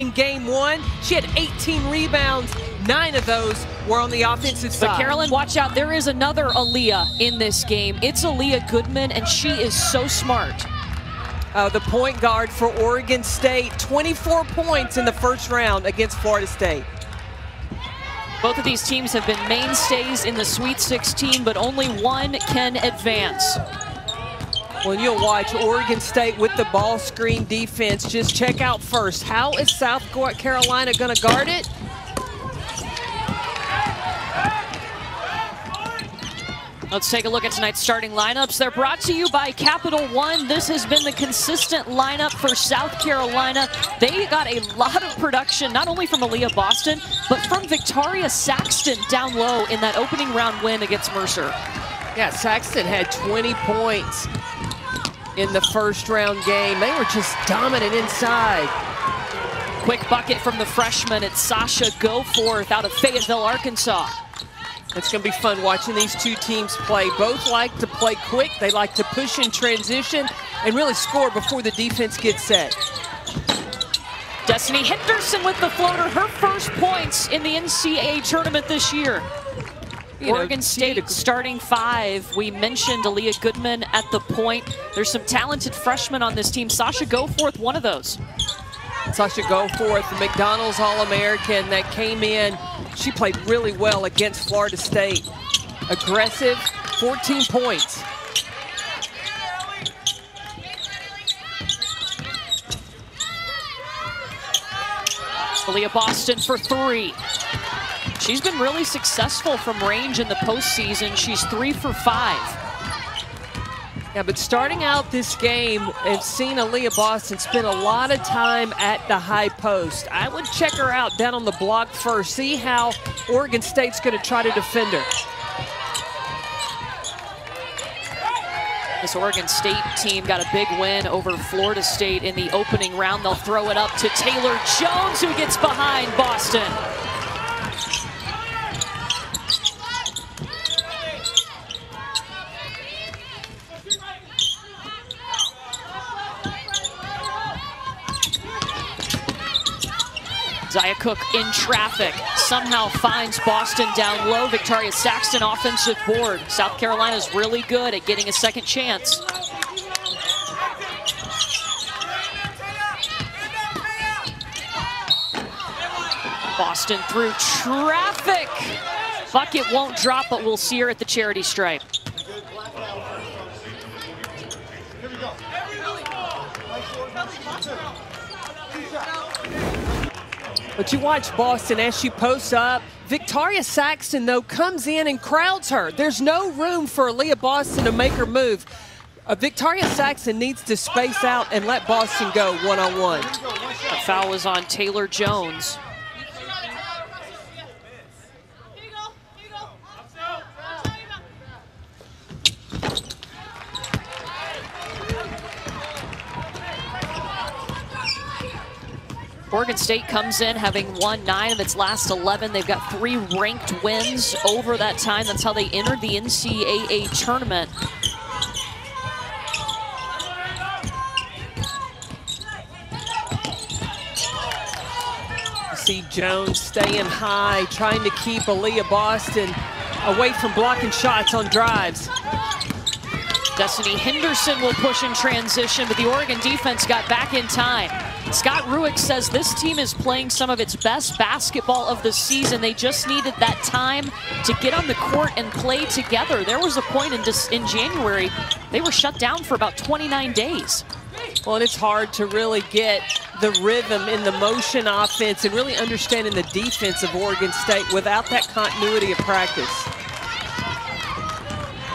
in game one. She had 18 rebounds. Nine of those were on the offensive side. But Carolyn, watch out. There is another Aaliyah in this game. It's Aleah Goodman, and she is so smart. Uh, the point guard for Oregon State, 24 points in the first round against Florida State. Both of these teams have been mainstays in the Sweet 16, but only one can advance. Well, you'll watch Oregon State with the ball screen defense. Just check out first. How is South Carolina going to guard it? Let's take a look at tonight's starting lineups. They're brought to you by Capital One. This has been the consistent lineup for South Carolina. They got a lot of production, not only from Aliyah Boston, but from Victaria Saxton down low in that opening round win against Mercer. Yeah, Saxton had 20 points in the first round game. They were just dominant inside. Quick bucket from the freshman. It's Sasha Goforth out of Fayetteville, Arkansas. It's going to be fun watching these two teams play. Both like to play quick. They like to push in transition and really score before the defense gets set. Destanni Henderson with the floater, her first points in the NCAA tournament this year. You Oregon know, State starting five. We mentioned Aleah Goodman at the point. There's some talented freshmen on this team. Sasha Goforth, one of those. Sasha Goforth, the McDonald's All-American that came in. She played really well against Florida State. Aggressive, 14 points. Aliyah Boston for three. She's been really successful from range in the postseason. She's three for five. Yeah, but starting out this game and seeing Aliyah Boston spend a lot of time at the high post, I would check her out down on the block first, see how Oregon State's going to try to defend her. This Oregon State team got a big win over Florida State in the opening round. They'll throw it up to Taylor Jones, who gets behind Boston. Zia Cooke in traffic, somehow finds Boston down low. Victaria Saxton offensive board. South Carolina's really good at getting a second chance. Boston through traffic. Bucket won't drop, but we'll see her at the charity stripe. But you watch Boston as she posts up. Victaria Saxton, though, comes in and crowds her. There's no room for Leah Boston to make her move. Uh, Victaria Saxton needs to space out and let Boston go one-on-one. -on -one. The foul was on Taylor Jones. Oregon State comes in having won nine of its last 11. They've got three ranked wins over that time. That's how they entered the NCAA tournament. see Jones staying high, trying to keep Aliyah Boston away from blocking shots on drives. Destanni Henderson will push in transition, but the Oregon defense got back in time. Scott Rueck says this team is playing some of its best basketball of the season. They just needed that time to get on the court and play together. There was a point in, in January, they were shut down for about 29 days. Well, and it's hard to really get the rhythm in the motion offense and really understanding the defense of Oregon State without that continuity of practice.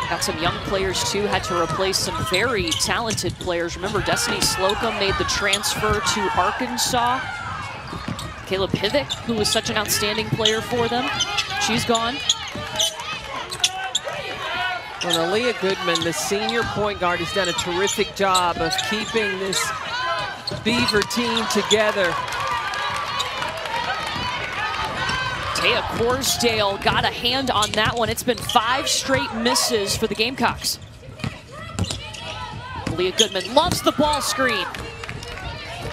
Got some young players too, had to replace some very talented players. Remember, Destiny Slocum made the transfer to Arkansas. Caleb Pivec, who was such an outstanding player for them, she's gone. Well, Aleah Goodman, the senior point guard, has done a terrific job of keeping this Beaver team together. Taya Corosdale got a hand on that one. It's been five straight misses for the Gamecocks. Leah Goodman loves the ball screen.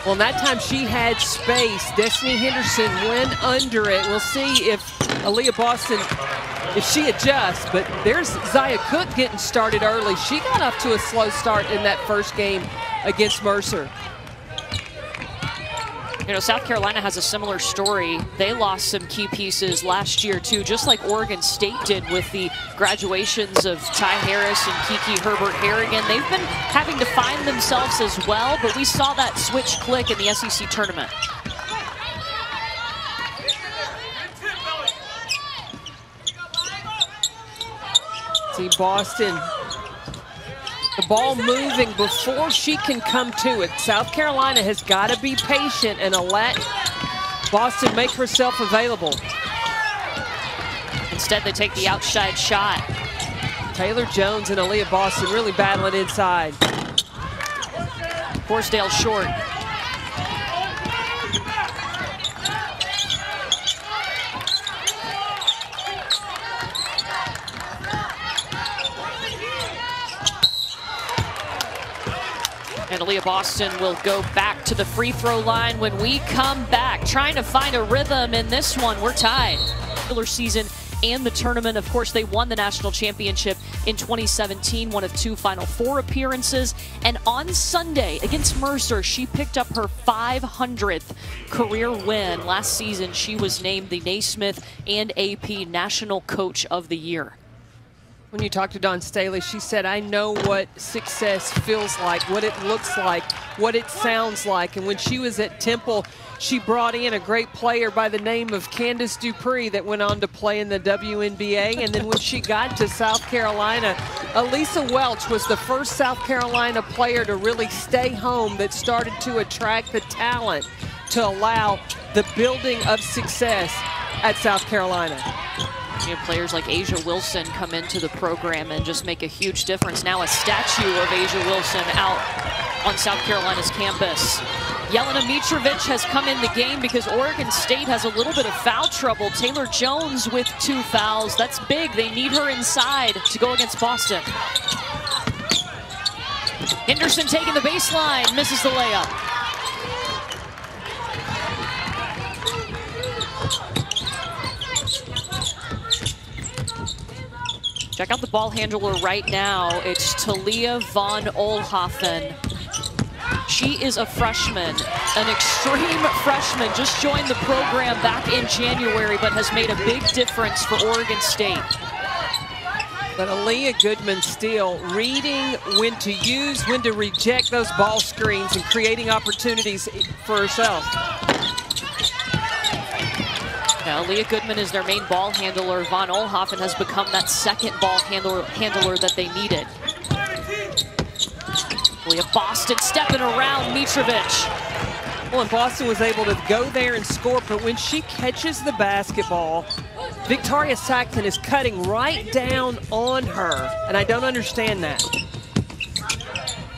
Well, that time she had space. Destanni Henderson went under it. We'll see if Aliyah Boston, if she adjusts. But there's Zia Cooke getting started early. She got off to a slow start in that first game against Mercer. You know, South Carolina has a similar story. They lost some key pieces last year, too, just like Oregon State did with the graduations of Ty Harris and Kiki Herbert Harrigan. They've been having to find themselves as well, but we saw that switch click in the SEC tournament. See Boston the ball moving before she can come to it. South Carolina has got to be patient and let Boston make herself available. Instead, they take the outside shot. Taylor Jones and Aliyah Boston really battling inside. Horsdale short. And Aliyah Boston will go back to the free throw line when we come back. Trying to find a rhythm in this one. We're tied. Regular season and the tournament. Of course, they won the national championship in 2017, one of two Final Four appearances. And on Sunday against Mercer, she picked up her 500th career win. Last season, she was named the Naismith and AP National Coach of the Year. When you talked to Dawn Staley, she said, I know what success feels like, what it looks like, what it sounds like. And when she was at Temple, she brought in a great player by the name of Candice Dupree that went on to play in the WNBA. And then when she got to South Carolina, Aleighsa Welch was the first South Carolina player to really stay home that started to attract the talent to allow the building of success at South Carolina. You know, players like A'ja Wilson come into the program and just make a huge difference. Now a statue of A'ja Wilson out on South Carolina's campus. Jelena Mitrovic has come in the game because Oregon State has a little bit of foul trouble. Taylor Jones with two fouls. That's big. They need her inside to go against Boston. Henderson taking the baseline, misses the layup. Check out the ball handler right now. It's Talia von Oelhoffen. She is a freshman, an extreme freshman, just joined the program back in January, but has made a big difference for Oregon State. But Aleah Goodman still reading when to use, when to reject those ball screens and creating opportunities for herself. Now, Leah Goodman is their main ball handler. Von Oelhoffen has become that second ball handler, handler that they needed. Leah Boston stepping around Mitrovic. Well, and Boston was able to go there and score, but when she catches the basketball, Victaria Saxton is cutting right down on her, and I don't understand that.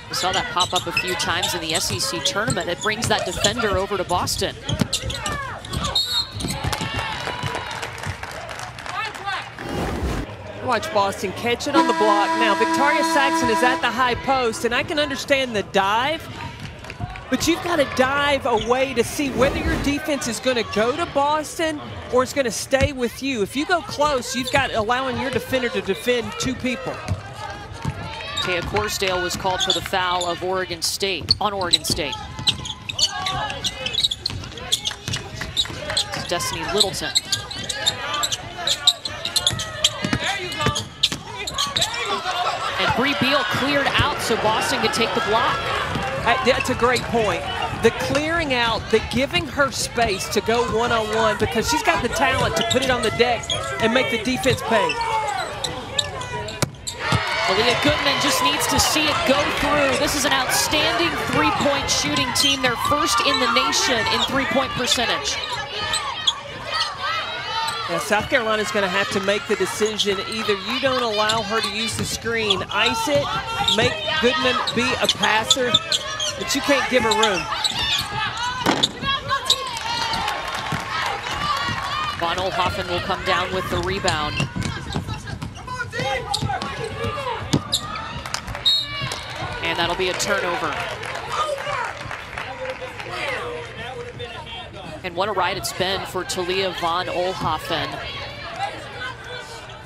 We saw that pop up a few times in the SEC tournament. It brings that defender over to Boston. Watch Boston catch it on the block. Now, Victaria Saxton is at the high post, and I can understand the dive, but you've got to dive away to see whether your defense is going to go to Boston or it's going to stay with you. If you go close, you've got allowing your defender to defend two people. Taya Corosdale was called for the foul of Oregon State, on Oregon State. Destiny Littleton. And Brea Beal cleared out so Boston could take the block. That's a great point. The clearing out, the giving her space to go one-on-one -on -one because she's got the talent to put it on the deck and make the defense pay. Aleah Goodman just needs to see it go through. This is an outstanding three-point shooting team. They're first in the nation in three-point percentage. Now, South Carolina's going to have to make the decision. Either you don't allow her to use the screen, ice it, make Goodman be a passer, but you can't give her room. Von Oelhoffen will come down with the rebound. And that'll be a turnover. And what a ride it's been for Talia von Oelhoffen.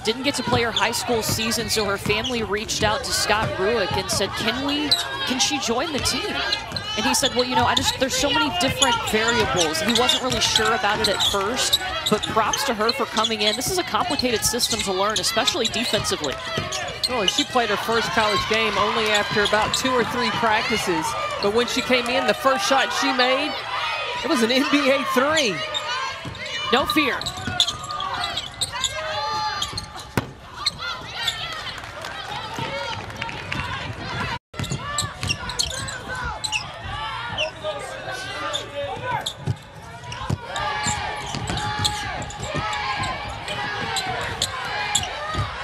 Didn't get to play her high school season, so her family reached out to Scott Rueck and said, can we, can she join the team? And he said, well, you know, I just, there's so many different variables. He wasn't really sure about it at first, but props to her for coming in. This is a complicated system to learn, especially defensively. Well, she played her first college game only after about two or three practices. But when she came in, the first shot she made, it was an NBA three. No fear.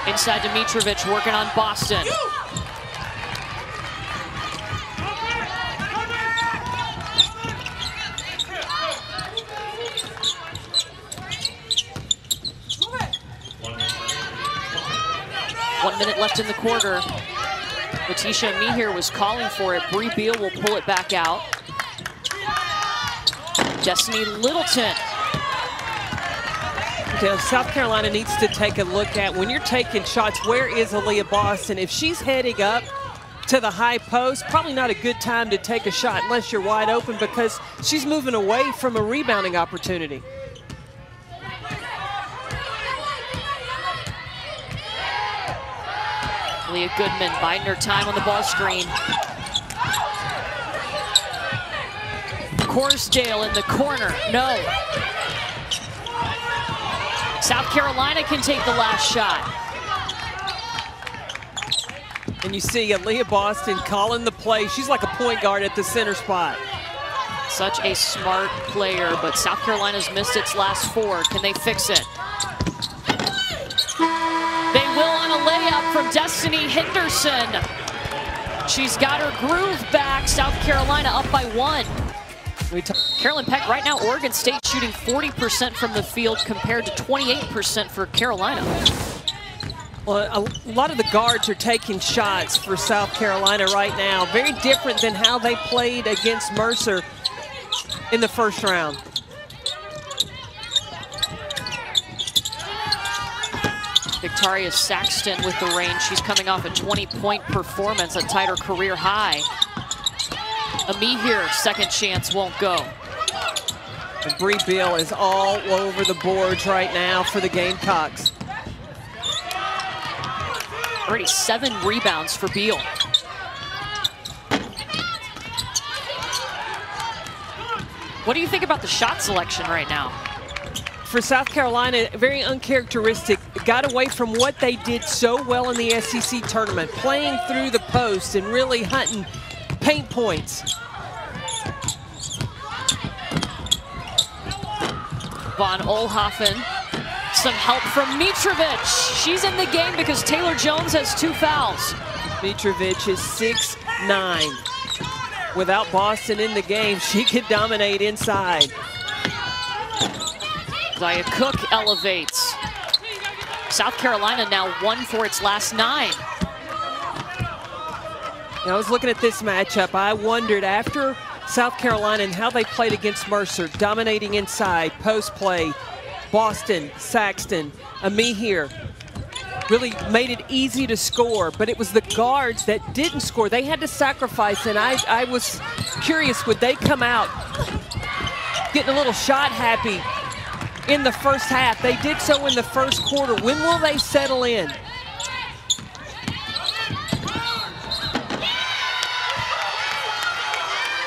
Inside Dimitrovic working on Boston. Minute left in the quarter. Laeticia Amihere was calling for it. Brea Beal will pull it back out. Destiny Littleton. Okay, South Carolina needs to take a look at when you're taking shots, where is Aliyah Boston? If she's heading up to the high post, probably not a good time to take a shot unless you're wide open because she's moving away from a rebounding opportunity. Leah Goodman biding her time on the ball screen. Corosdale in the corner. No. South Carolina can take the last shot. And you see Aliyah Boston calling the play. She's like a point guard at the center spot. Such a smart player, but South Carolina's missed its last four. Can they fix it? From Destanni Henderson. She's got her groove back. South Carolina up by one. Carolyn Peck, right now Oregon State shooting 40% from the field compared to 28% for Carolina. Well, a lot of the guards are taking shots for South Carolina right now. Very different than how they played against Mercer in the first round. Victaria Saxton with the range. She's coming off a 20-point performance tied her career high. Amihere, second chance, won't go. And Brea Beal is all over the boards right now for the Gamecocks. Already seven rebounds for Beal. What do you think about the shot selection right now? For South Carolina, very uncharacteristic. Got away from what they did so well in the SEC tournament, playing through the post and really hunting paint points. Von Oelhoffen. Some help from Mitrovic. She's in the game because Taylor Jones has two fouls. Mitrovic is six nine. Without Boston in the game, she could dominate inside. Zia Cooke elevates. South Carolina now one for its last nine. I was looking at this matchup. I wondered after South Carolina and how they played against Mercer, dominating inside, post play, Boston, Saxton, Amihere, really made it easy to score, but it was the guards that didn't score. They had to sacrifice, and I, I was curious, would they come out getting a little shot happy in the first half? They did so in the first quarter. When will they settle in?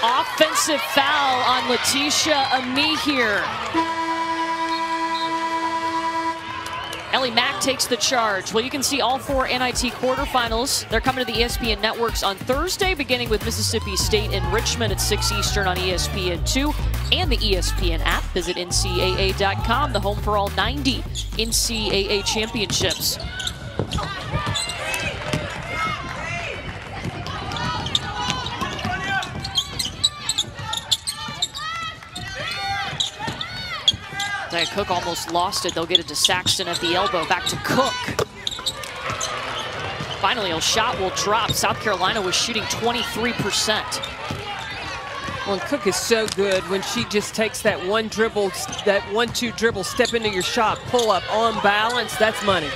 Offensive foul on Laeticia Amihere. Ellie Mack takes the charge. Well, you can see all four NIT quarterfinals. They're coming to the ESPN networks on Thursday, beginning with Mississippi State in Richmond at 6 Eastern on ESPN2 and the ESPN app. Visit NCAA.com, the home for all 90 NCAA championships. Zia Cooke almost lost it. They'll get it to Saxton at the elbow. Back to Cooke. Finally, a shot will drop. South Carolina was shooting 23%. Well, Cooke is so good when she just takes that one dribble, that one-two dribble, step into your shot, pull up on balance. That's money.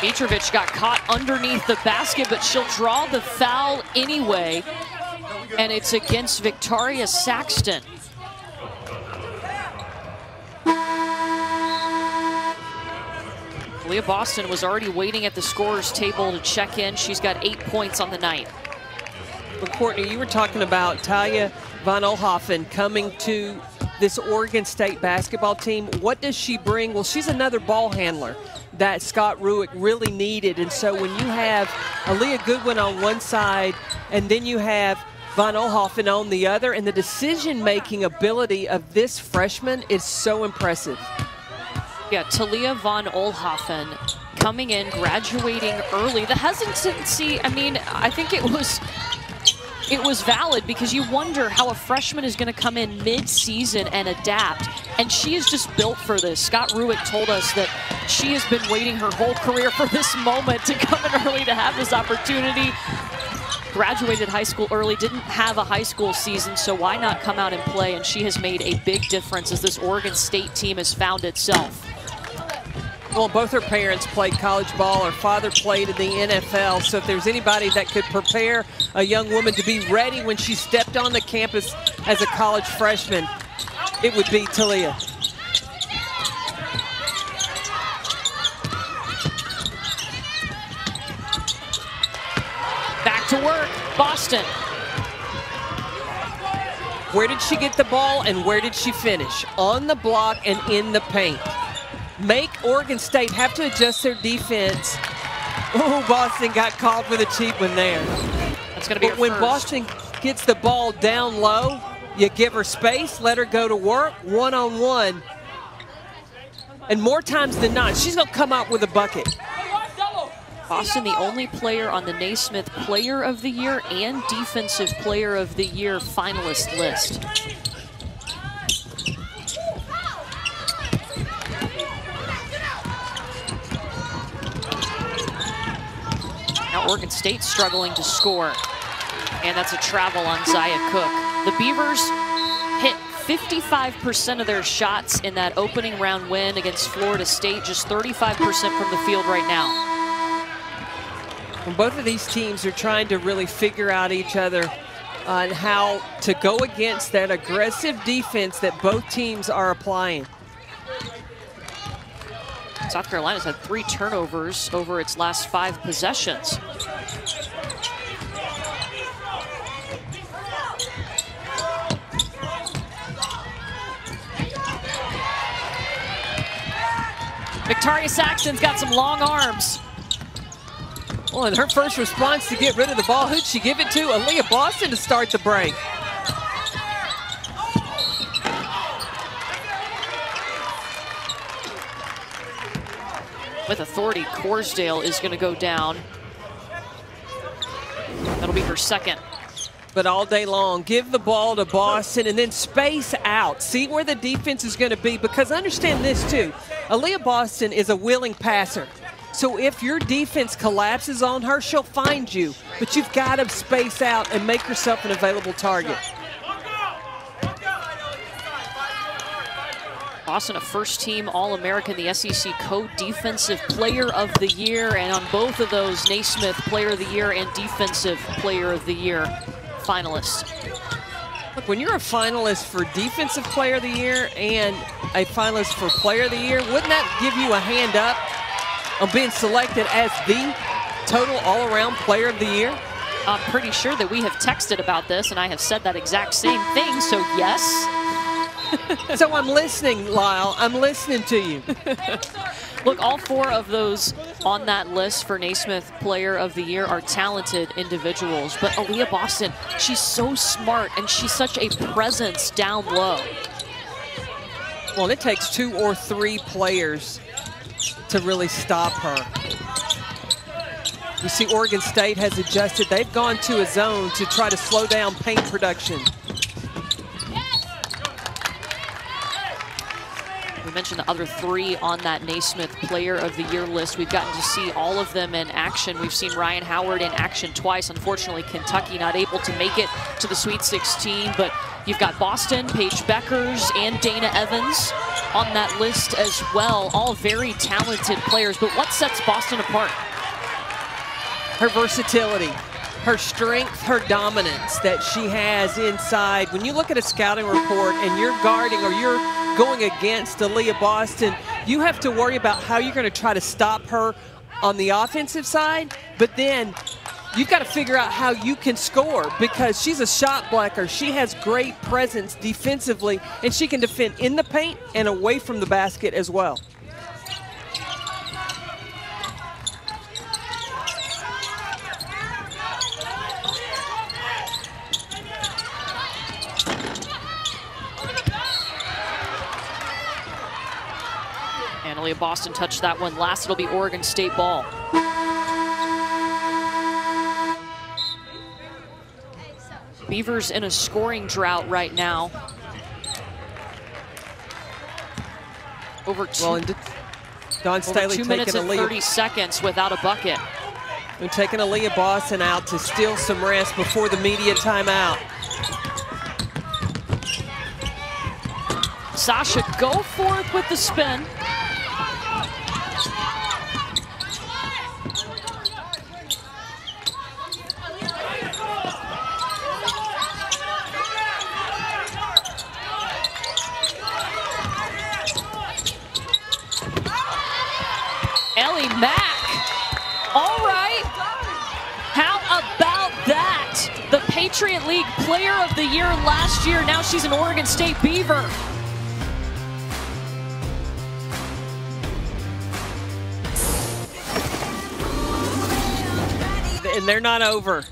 Mitrovic got caught underneath the basket, but she'll draw the foul anyway. And it's against Victaria Saxton. Leah Boston was already waiting at the scorer's table to check in. She's got eight points on the night. Well, Courtney, you were talking about Talia Van Oelhoffen coming to this Oregon State basketball team. What does she bring? Well, she's another ball handler that Scott Rueck really needed. And so when you have Aaliyah Goodwin on one side and then you have Van Oelhoffen on the other, and the decision-making ability of this freshman is so impressive. Yeah, Talia von Oelhoffen coming in, graduating early. The hesitancy, I mean, I think it was it was valid because you wonder how a freshman is going to come in mid-season and adapt. And she is just built for this. Scott Rueck told us that she has been waiting her whole career for this moment to come in early to have this opportunity. Graduated high school early, didn't have a high school season, so why not come out and play? And she has made a big difference as this Oregon State team has found itself. Well, both her parents played college ball. Her father played in the NFL. So if there's anybody that could prepare a young woman to be ready when she stepped on the campus as a college freshman, it would be Talia. Back to work, Boston. Where did she get the ball and where did she finish? On the block and in the paint make Oregon State have to adjust their defense. Oh, Boston got called for the cheap one there. That's going to be But when first. Boston gets the ball down low, you give her space, let her go to work, one-on-one. -on -one. And more times than not, she's going to come out with a bucket. Boston, the only player on the Naismith Player of the Year and Defensive Player of the Year finalist list. Now Oregon State struggling to score. And that's a travel on Zia Cooke. The Beavers hit 55% of their shots in that opening round win against Florida State, just 35% from the field right now. And both of these teams are trying to really figure out each other on how to go against that aggressive defense that both teams are applying. South Carolina's had three turnovers over its last five possessions. Victaria Saxton's got some long arms. Well, and her first response to get rid of the ball, who'd she give it to? Aliyah Boston to start the break. With authority, Corosdale is going to go down. That'll be her second. But all day long, give the ball to Boston and then space out. See where the defense is going to be because understand this too. Aliyah Boston is a willing passer. So if your defense collapses on her, she'll find you. But you've got to space out and make yourself an available target. Austin, a first-team All-American, the SEC Co-Defensive Player of the Year, and on both of those, Naismith Player of the Year and Defensive Player of the Year finalists. Look, when you're a finalist for Defensive Player of the Year and a finalist for Player of the Year, wouldn't that give you a hand up on being selected as the total all-around Player of the Year? I'm pretty sure that we have texted about this, and I have said that exact same thing, so yes. so I'm listening, Lyle. I'm listening to you. Look, all four of those on that list for Naismith Player of the Year are talented individuals. But Aliyah Boston, she's so smart and she's such a presence down low. Well, it takes two or three players to really stop her. You see Oregon State has adjusted. They've gone to a zone to try to slow down paint production. To mentioned the other three on that Naismith Player of the Year list. We've gotten to see all of them in action. We've seen Rhyne Howard in action twice. Unfortunately, Kentucky not able to make it to the Sweet 16, but you've got Boston, Paige Bueckers, and Dana Evans on that list as well. All very talented players, but what sets Boston apart? Her versatility her strength, her dominance that she has inside. When you look at a scouting report and you're guarding or you're going against Aliyah Boston, you have to worry about how you're going to try to stop her on the offensive side, but then you've got to figure out how you can score because she's a shot blocker. She has great presence defensively, and she can defend in the paint and away from the basket as well. Aliyah Boston touched that one last. It'll be Oregon State ball. Beavers in a scoring drought right now. Over two, well, Staley two minutes and 30 seconds without a bucket. And taking Aliyah Boston out to steal some rest before the media timeout. Sasha Goforth with the spin. Ellie Mack. All right. How about that? The Patriot League Player of the Year last year. Now she's an Oregon State Beaver. And they're not over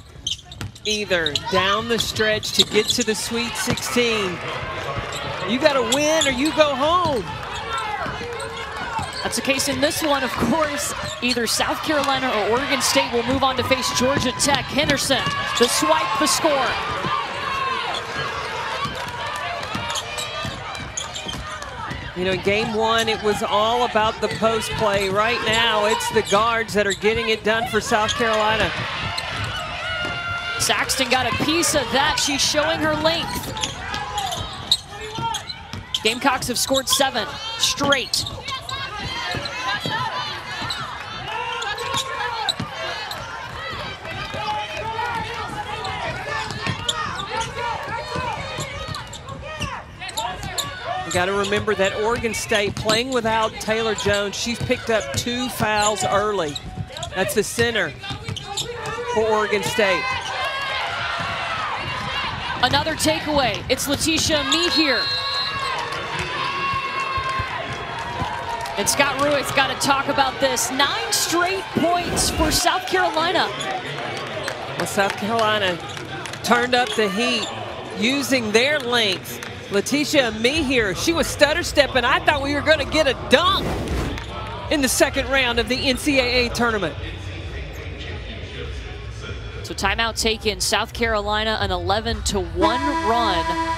either. Down the stretch to get to the Sweet 16. You got to win or you go home. That's the case in this one, of course. Either South Carolina or Oregon State will move on to face Georgia Tech. Henderson, the swipe, the score. You know, in game one, it was all about the post play. Right now, it's the guards that are getting it done for South Carolina. Saxton got a piece of that. She's showing her length. Gamecocks have scored seven straight. Got to remember that Oregon State playing without Taylor Jones, she's picked up two fouls early. That's the center for Oregon State. Another takeaway. It's Laeticia Amihere. And Scott Rueck's got to talk about this. Nine straight points for South Carolina. Well, South Carolina turned up the heat using their length Laeticia here, she was stutter stepping. I thought we were going to get a dunk in the second round of the NCAA tournament. So timeout taken. South Carolina an 11 to 1 run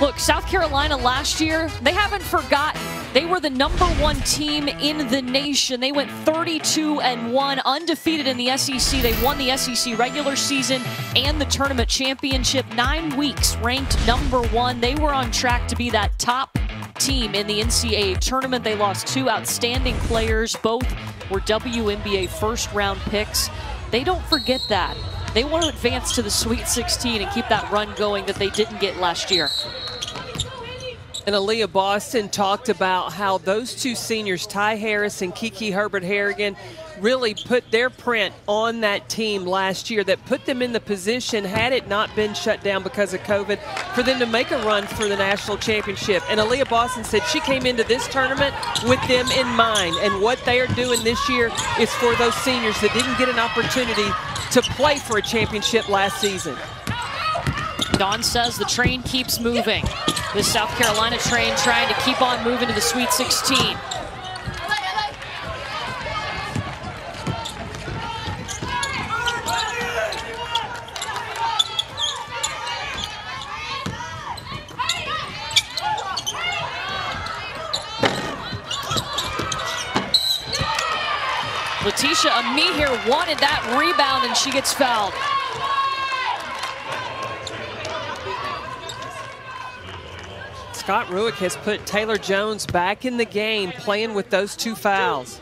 Look, South Carolina last year, they haven't forgotten. They were the number one team in the nation. They went 32 and 1, undefeated in the SEC. They won the SEC regular season and the tournament championship. Nine weeks ranked number one. They were on track to be that top team in the NCAA tournament. They lost two outstanding players. Both were WNBA first round picks. They don't forget that. They want to advance to the Sweet 16 and keep that run going that they didn't get last year. And Aliyah Boston talked about how those two seniors, Ty Harris and Kiki Herbert Harrigan, really put their print on that team last year that put them in the position, had it not been shut down because of COVID, for them to make a run for the national championship. And Aliyah Boston said she came into this tournament with them in mind. And what they are doing this year is for those seniors that didn't get an opportunity to play for a championship last season. Dawn says the train keeps moving. The South Carolina train trying to keep on moving to the Sweet 16. Laeticia here, wanted that rebound and she gets fouled. Scott Rueck has put Taylor Jones back in the game playing with those two fouls.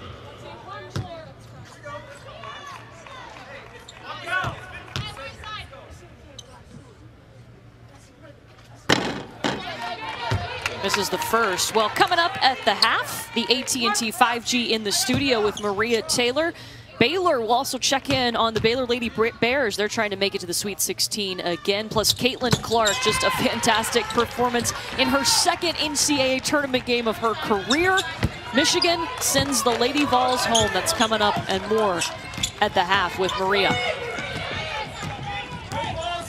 This is the first. Well, coming up at the half, the AT&T 5G in the studio with Maria Taylor. Baylor will also check in on the Baylor Lady Bears. They're trying to make it to the Sweet 16 again. Plus, Caitlin Clark, just a fantastic performance in her second NCAA tournament game of her career. Michigan sends the Lady Vols home. That's coming up and more at the half with Maria.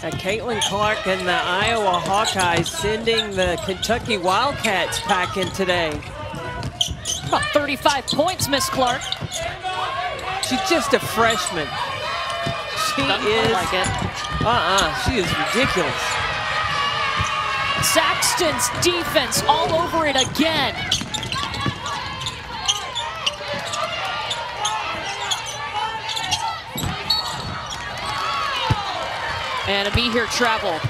Uh, Caitlin Clark and the Iowa Hawkeyes sending the Kentucky Wildcats packing today. About 35 points, Miss Clark. She's just a freshman. She Doesn't is. like it. Uh-uh. She is ridiculous. Saxton's defense all over it again. And a be here traveled.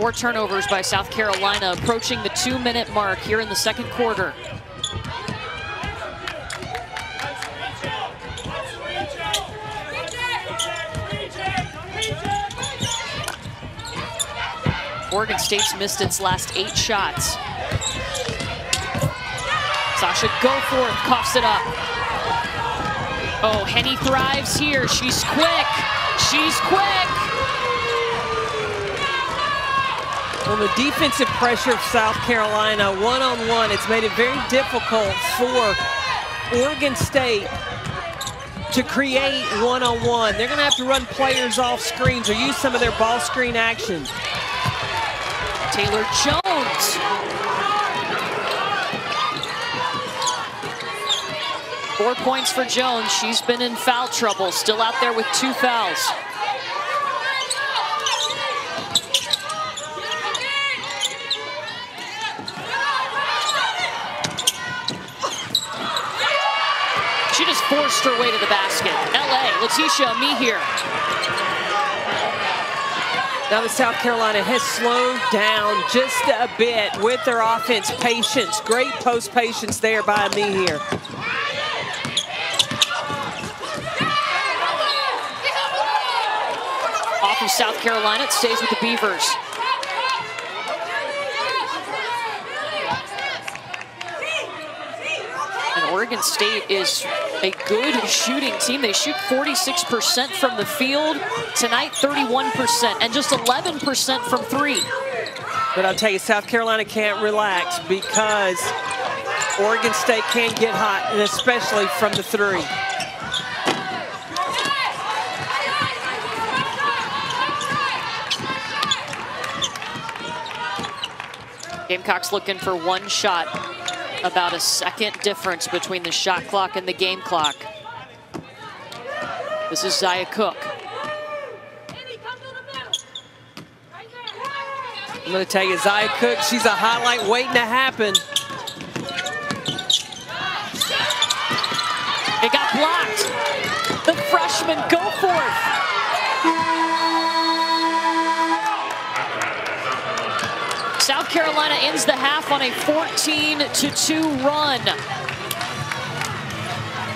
Four turnovers by South Carolina, approaching the two-minute mark here in the second quarter. Oregon State's missed its last eight shots. Sasha Go Goforth coughs it up. Oh, Henny thrives here. She's quick. She's quick. Well, the defensive pressure of South Carolina, one-on-one, -on -one, it's made it very difficult for Oregon State to create one-on-one. -on -one. They're going to have to run players off screens or use some of their ball screen action. Taylor Jones. Four points for Jones. She's been in foul trouble, still out there with two fouls. Forced her way to the basket. LA, Laeticia Amihere. Now the South Carolina has slowed down just a bit with their offense. Patience, great post patience there by me here. Off of South Carolina, it stays with the Beavers. And Oregon State is a good shooting team. They shoot 46% from the field. Tonight, 31%, and just 11% from three. But I'll tell you, South Carolina can't relax because Oregon State can get hot, and especially from the three. Gamecocks looking for one shot. About a second difference between the shot clock and the game clock. This is Zia Cooke. I'm going to tell you, Zia Cooke, she's a highlight waiting to happen. It got blocked. The freshman Goforth. Carolina ends the half on a 14 to 2 run.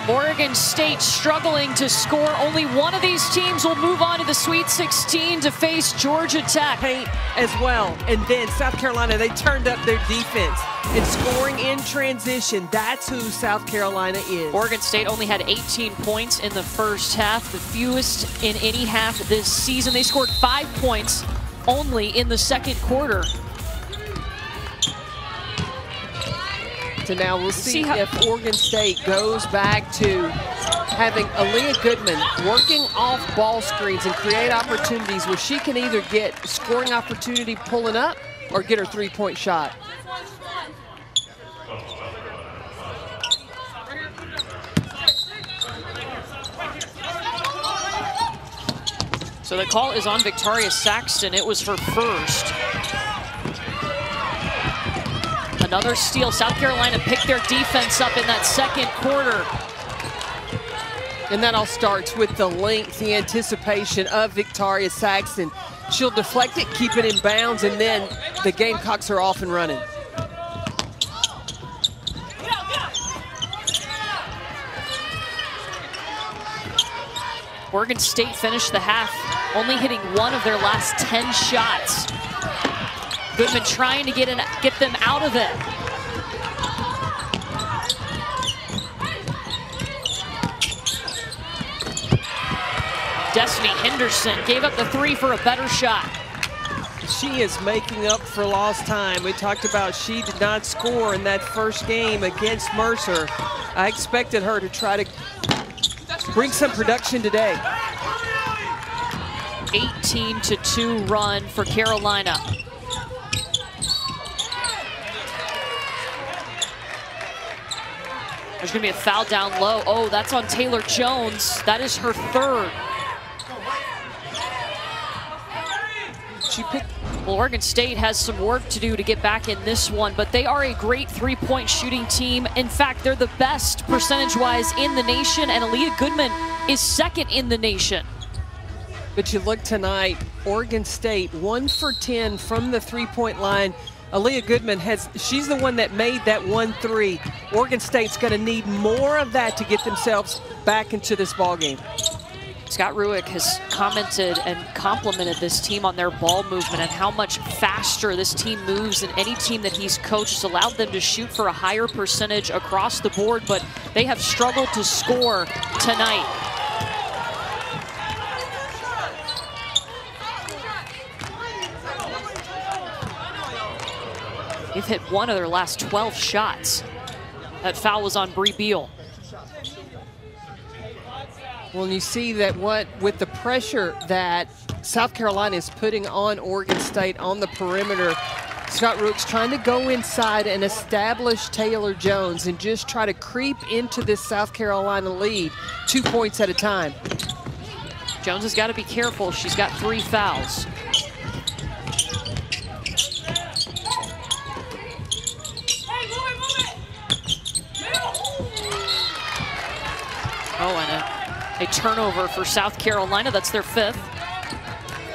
Oregon State struggling to score. Only one of these teams will move on to the Sweet 16 to face Georgia Tech. Paint as well. And then South Carolina, they turned up their defense and scoring in transition. That's who South Carolina is. Oregon State only had 18 points in the first half, the fewest in any half this season. They scored five points only in the second quarter. So now we'll see, See if Oregon State goes back to having Aleah Goodman working off ball screens and create opportunities where she can either get scoring opportunity pulling up or get her three-point shot. So the call is on Victaria Saxton. It was her first. Another steal. South Carolina picked their defense up in that second quarter. And that all starts with the length, the anticipation of Victaria Saxton. She'll deflect it, keep it in bounds, and then the Gamecocks are off and running. Oregon State finished the half only hitting one of their last 10 shots. Goodman trying to get, in, get them out of it. Destanni Henderson gave up the three for a better shot. She is making up for lost time. We talked about she did not score in that first game against Mercer. I expected her to try to bring some production today. 18 to 2 run for Carolina. There's going to be a foul down low. Oh, that's on Taylor Jones. That is her third. She picked. Well, Oregon State has some work to do to get back in this one, but they are a great three-point shooting team. In fact, they're the best percentage-wise in the nation, and Aleah Goodman is second in the nation. But you look tonight, Oregon State, one for 10 from the three-point line. Aleah Goodman has, she's the one that made that one three. Oregon State's gonna need more of that to get themselves back into this ball game. Scott Rueck has commented and complimented this team on their ball movement and how much faster this team moves than any team that he's coached. has allowed them to shoot for a higher percentage across the board, but they have struggled to score tonight. They've hit one of their last 12 shots. That foul was on Brea Beal. Well, you see that what with the pressure that South Carolina is putting on Oregon State on the perimeter, Scott Rueck's trying to go inside and establish Taylor Jones and just try to creep into this South Carolina lead two points at a time. Jones has got to be careful. She's got three fouls. Oh, and a a turnover for South Carolina. That's their fifth.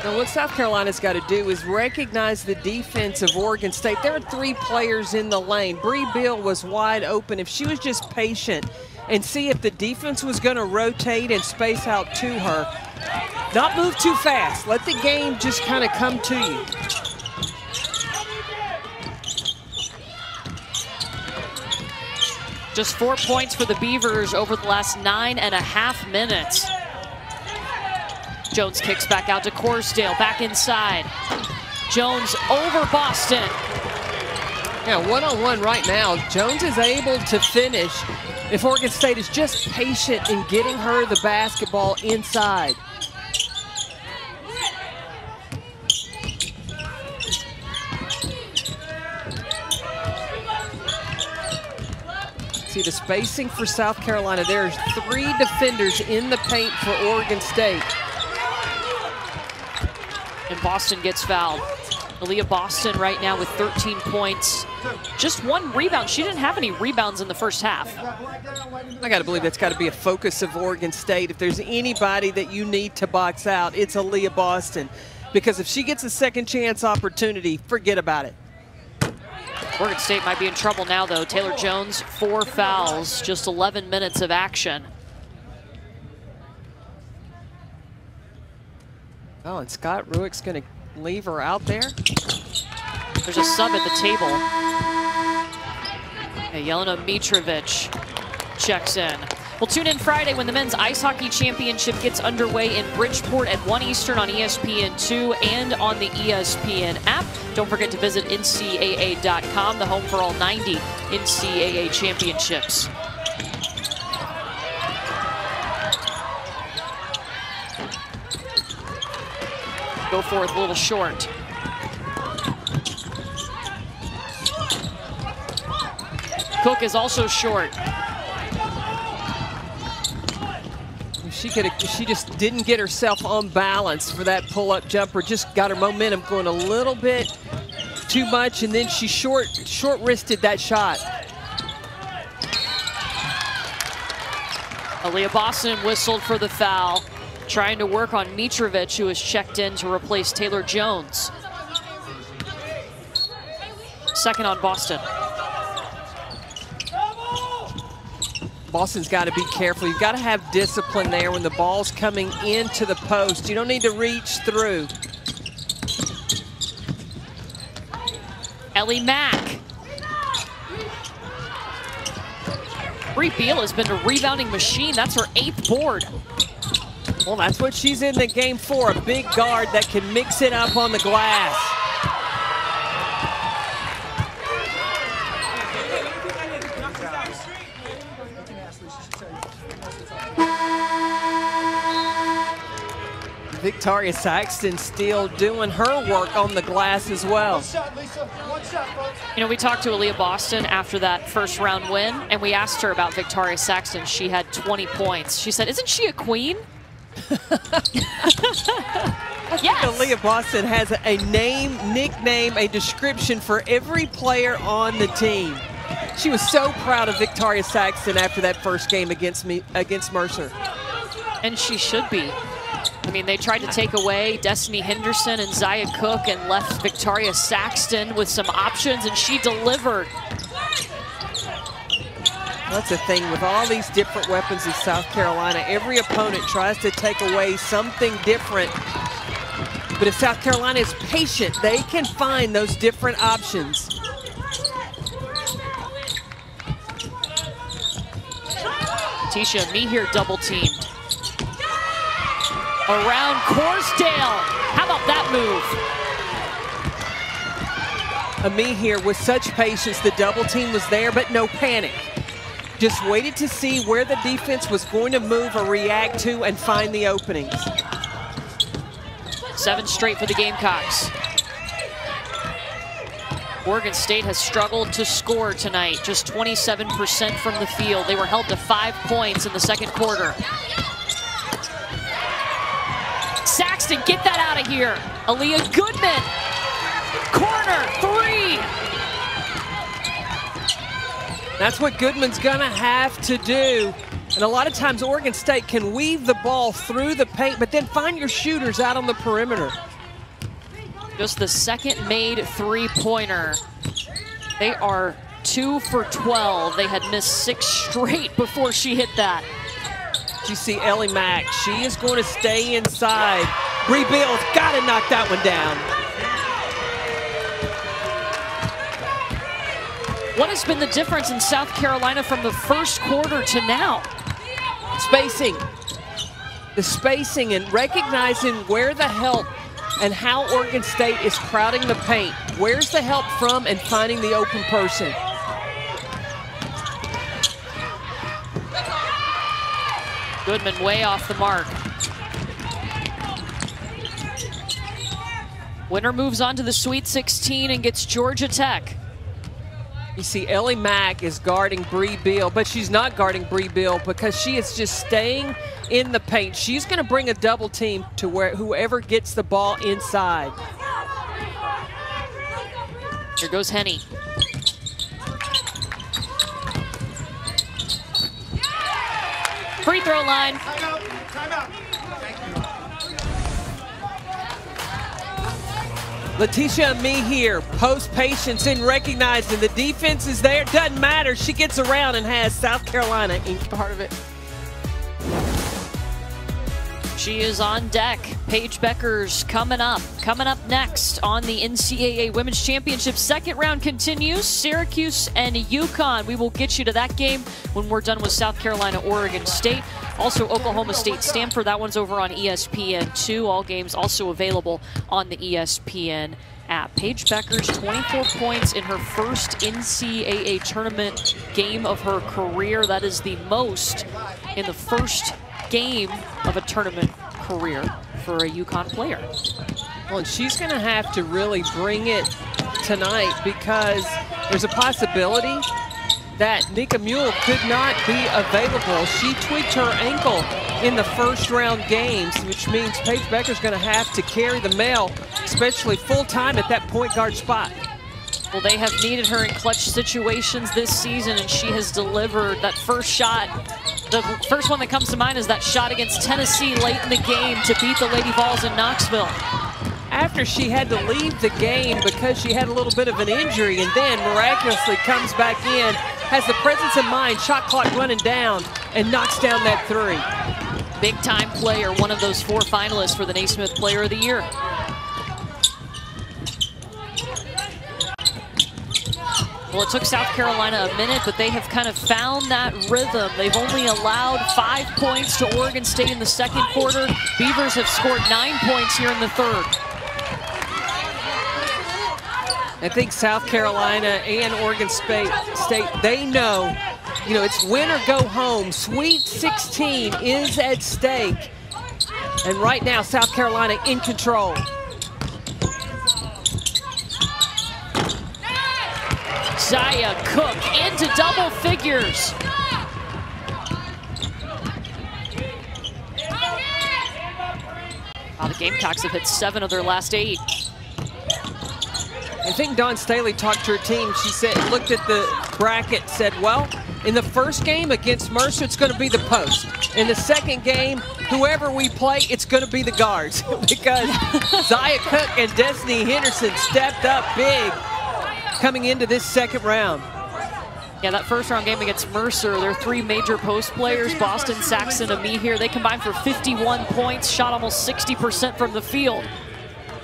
Now, what South Carolina's got to do is recognize the defense of Oregon State. There are three players in the lane. Brea Beal was wide open. If she was just patient and see if the defense was going to rotate and space out to her, not move too fast. Let the game just kind of come to you. Just four points for the Beavers over the last nine and a half minutes. Jones kicks back out to Corosdale, back inside. Jones over Boston. Yeah, one-on-one -on -one right now. Jones is able to finish if Oregon State is just patient in getting her the basketball inside. See the spacing for South Carolina. There's three defenders in the paint for Oregon State. And Boston gets fouled. Aliyah Boston right now with 13 points. Just one rebound. She didn't have any rebounds in the first half. I got to believe that's got to be a focus of Oregon State. If there's anybody that you need to box out, it's Aliyah Boston. Because if she gets a second chance opportunity, forget about it. Oregon State might be in trouble now, though. Taylor Jones, four fouls, just 11 minutes of action. Oh, and Scott Rueck's going to leave her out there. There's a sub at the table. Hey, Jelena Mitrovic checks in. We'll tune in Friday when the men's ice hockey championship gets underway in Bridgeport at 1 Eastern on ESPN2 and on the ESPN app. Don't forget to visit NCAA.com, the home for all 90 NCAA championships. Goforth a little short. Cooke is also short. She could she just didn't get herself on balance for that pull-up jumper. Just got her momentum going a little bit too much, and then she short short-wristed that shot. Aliyah Boston whistled for the foul, trying to work on Mitrovic, who was checked in to replace Taylor Jones. Second on Boston. Boston's got to be careful. You've got to have discipline there when the ball's coming into the post. You don't need to reach through. Ellie Mack. Brea Beal has been a rebounding machine. That's her eighth board. Well, that's what she's in the game for, a big guard that can mix it up on the glass. Victaria Saxton still doing her work on the glass as well. You know, we talked to Aliyah Boston after that first round win, and we asked her about Victaria Saxton. She had 20 points. She said, isn't she a queen? yes. Aliyah Boston has a name, nickname, a description for every player on the team. She was so proud of Victaria Saxton after that first game against me against Mercer. And she should be. I mean, they tried to take away Destanni Henderson and Zia Cooke and left Victaria Saxton with some options, and she delivered. That's the thing with all these different weapons in South Carolina. Every opponent tries to take away something different. But if South Carolina is patient, they can find those different options. Tisha Amihere double teamed around Corosdale. How about that move? Amihere with such patience. The double team was there, but no panic. Just waited to see where the defense was going to move or react to and find the openings. Seven straight for the Gamecocks. Oregon State has struggled to score tonight, just 27% from the field. They were held to five points in the second quarter. Saxton, get that out of here. Aleah Goodman, corner three. That's what Goodman's gonna have to do. And a lot of times Oregon State can weave the ball through the paint, but then find your shooters out on the perimeter. Just the second made three-pointer. They are two for 12. They had missed six straight before she hit that. You see Ellie Mack. She is going to stay inside. Brea Beal's got to knock that one down. What has been the difference in South Carolina from the first quarter to now? Spacing. The spacing and recognizing where the help and how Oregon State is crowding the paint. Where's the help from and finding the open person. Goodman way off the mark. Winner moves on to the Sweet 16 and gets Georgia Tech. You see Ellie Mack is guarding Brea Beal, but she's not guarding Brea Beal because she is just staying in the paint. She's going to bring a double team to where whoever gets the ball inside. Here goes Henny. Free throw line. Time out. Time out. Laeticia here, post patience in recognizing the defense is there. Doesn't matter. She gets around and has South Carolina in part of it. She is on deck. Paige Bueckers coming up. Coming up next on the NCAA Women's Championship. Second round continues. Syracuse and UConn. We will get you to that game when we're done with South Carolina, Oregon State. Also, Oklahoma State, Stanford. That one's over on ESPN2. All games also available on the ESPN app. Paige Bueckers 24 points in her first NCAA tournament game of her career. That is the most in the first game of a tournament career for a UConn player. Well, and she's going to have to really bring it tonight because there's a possibility that Nika Mühl could not be available. She tweaked her ankle in the first round games, which means Paige Bueckers going to have to carry the mail, especially full time at that point guard spot. Well, they have needed her in clutch situations this season, and she has delivered that first shot. The first one that comes to mind is that shot against Tennessee late in the game to beat the Lady Vols in Knoxville. After she had to leave the game because she had a little bit of an injury and then miraculously comes back in, has the presence of mind, shot clock running down, and knocks down that three. Big time player, one of those four finalists for the Naismith Player of the Year. Well, it took South Carolina a minute, but they have kind of found that rhythm. They've only allowed five points to Oregon State in the second quarter. Beavers have scored nine points here in the third. I think South Carolina and Oregon State, State they know, you know, it's win or go home. Sweet 16 is at stake. And right now, South Carolina in control. Zia Cooke into double figures. Wow, the Gamecocks have hit seven of their last eight. I think Dawn Staley talked to her team. She said, looked at the bracket, said, well, in the first game against Mercer, it's going to be the post. In the second game, whoever we play, it's going to be the guards because Zia Cooke and Destanni Henderson stepped up big coming into this second round. Yeah, that first round game against Mercer, their three major post players, Boston, Saxton, and Amihere, they combined for 51 points, shot almost 60% from the field.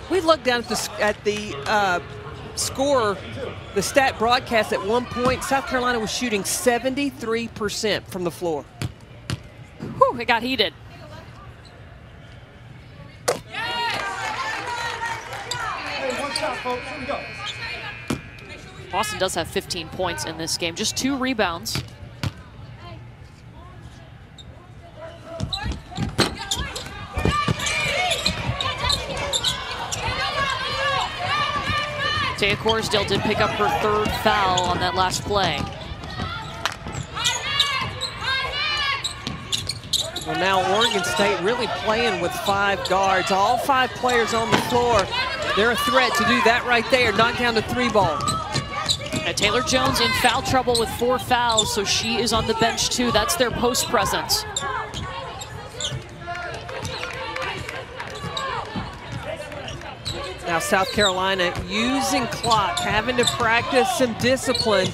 We looked down at the, at the uh, score, the stat broadcast at one point, South Carolina was shooting 73% from the floor. Whew, it got heated. Hey, one shot, folks. Here we go. Boston does have 15 points in this game, just two rebounds. Taya Corosdale did pick up her third foul on that last play. Well, now Oregon State really playing with five guards. All five players on the floor. They're a threat to do that right there, knock down the three ball. Taylor Jones in foul trouble with four fouls, so she is on the bench too. That's their post presence. Now South Carolina using clock, having to practice some discipline.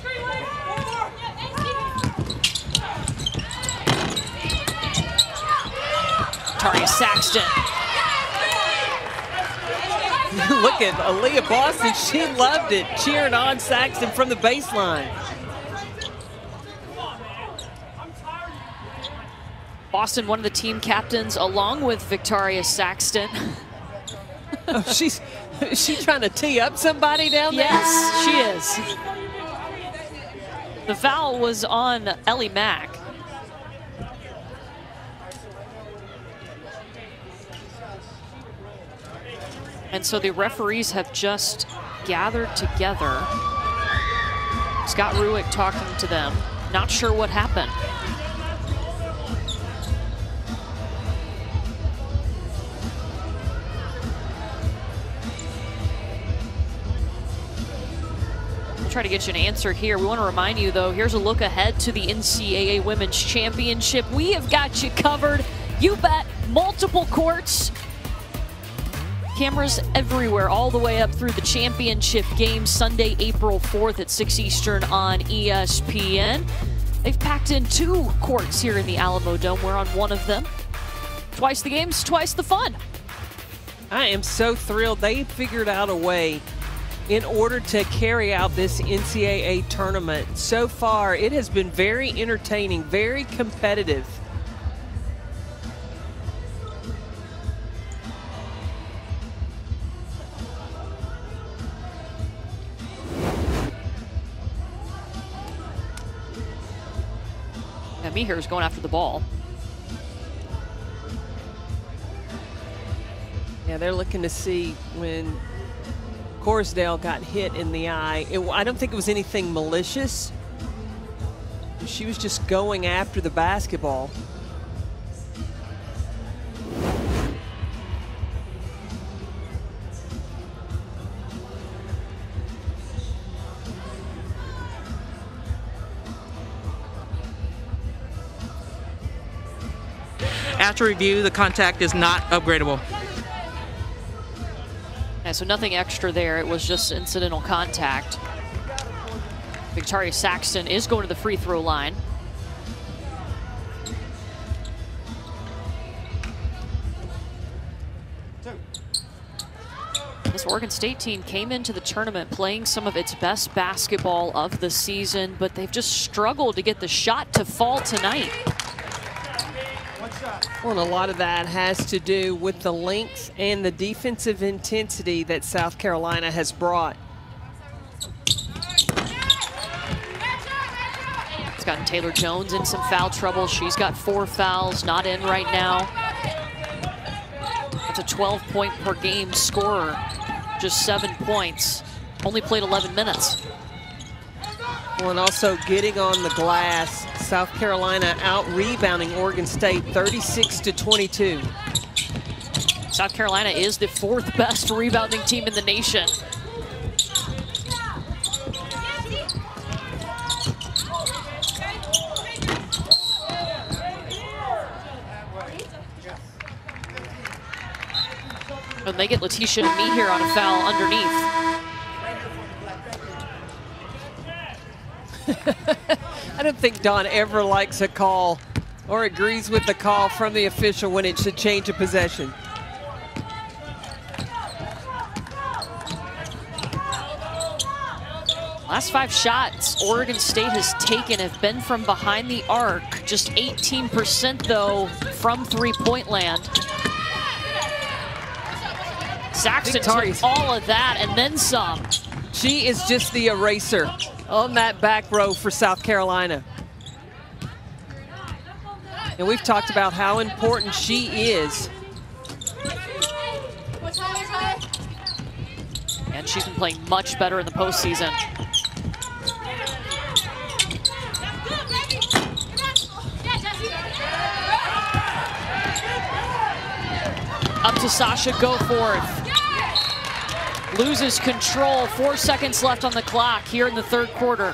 Taria Saxton. Look at Aliyah Boston. She loved it, cheering on Saxton from the baseline. Boston, one of the team captains, along with Victaria Saxton. oh, she's is she trying to tee up somebody down there? Yes, she is. The foul was on Ellie Mack. And so the referees have just gathered together. Scott Rueck talking to them. Not sure what happened. Try to get you an answer here. We want to remind you, though, here's a look ahead to the NCAA Women's Championship. We have got you covered. You bet. Multiple courts, cameras everywhere all the way up through the championship game Sunday, April 4th at 6 Eastern on ESPN. They've packed in two courts here in the Alamodome. We're on one of them. Twice the games, twice the fun. I am so thrilled they figured out a way in order to carry out this NCAA tournament. So far, it has been very entertaining, very competitive. Amihere is going after the ball. Yeah, they're looking to see when Corosdale got hit in the eye. It, I don't think it was anything malicious. She was just going after the basketball. After review, the contact is not upgradable. Yeah, so nothing extra there. It was just incidental contact. Victaria Saxton is going to the free throw line. This Oregon State team came into the tournament playing some of its best basketball of the season, but they've just struggled to get the shot to fall tonight. Well, and a lot of that has to do with the length and the defensive intensity that South Carolina has brought. It's gotten Taylor Jones in some foul trouble. She's got four fouls, not in right now. It's a 12 point per game scorer, just seven points. Only played 11 minutes. Well, and also getting on the glass. South Carolina out rebounding Oregon State 36 to 22. South Carolina is the fourth best rebounding team in the nation. And they get Letitia and me here on a foul underneath. I don't think Dawn ever likes a call or agrees with the call from the official when it should change a possession. Last five shots Oregon State has taken have been from behind the arc. Just 18% though from three-point land. Saxton took all of that and then some. She is just the eraser on that back row for South Carolina. And we've talked about how important she is. And she's been playing much better in the postseason. Up to Sasha go Goforth. Loses control. Four seconds left on the clock here in the third quarter.